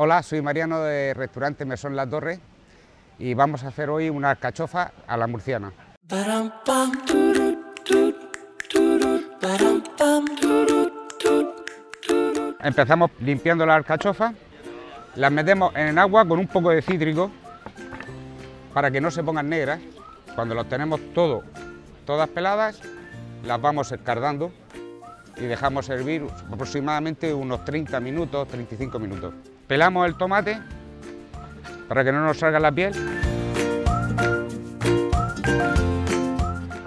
Hola, soy Mariano de restaurante Mesón La Torre y vamos a hacer hoy una alcachofa a la murciana. Empezamos limpiando la alcachofa, las metemos en el agua con un poco de cítrico para que no se pongan negras. Cuando las tenemos todo, todas peladas, las vamos escardando y dejamos hervir aproximadamente unos 30 minutos, 35 minutos. Pelamos el tomate para que no nos salga la piel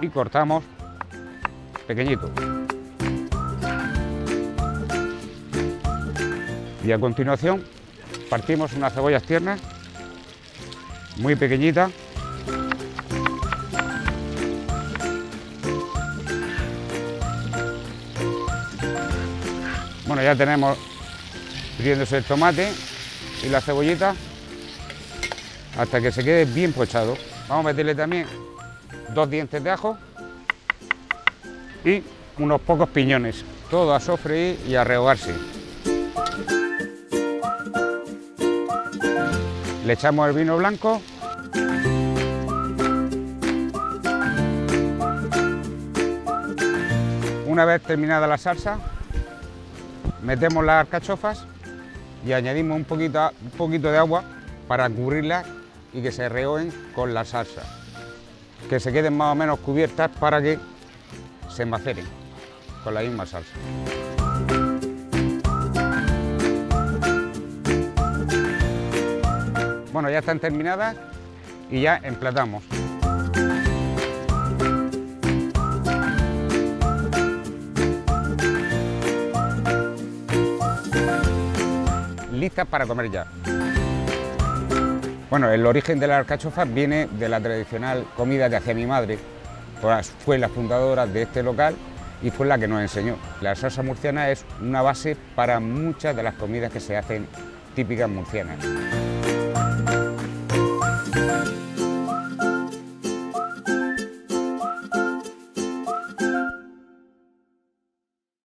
y cortamos pequeñito. Y a continuación partimos unas cebollas tiernas, muy pequeñitas. Bueno, ya tenemos friéndose el tomate y la cebollita hasta que se quede bien pochado. Vamos a meterle también dos dientes de ajo y unos pocos piñones. Todo a sofreír y a rehogarse. Le echamos el vino blanco. Una vez terminada la salsa, metemos las alcachofas y añadimos un poquito, un poquito de agua para cubrirlas y que se rehoen con la salsa. Que se queden más o menos cubiertas para que se maceren con la misma salsa. Bueno, ya están terminadas y ya emplatamos. Listas para comer ya. Bueno, el origen de la alcachofa viene de la tradicional comida que hacía mi madre, fue la fundadora de este local y fue la que nos enseñó. La salsa murciana es una base para muchas de las comidas que se hacen típicas murcianas.